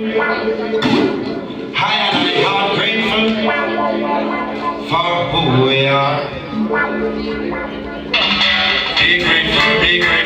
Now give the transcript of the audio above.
Hi, and I am grateful for who we are. Be grateful, be grateful.